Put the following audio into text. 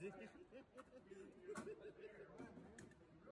Dude.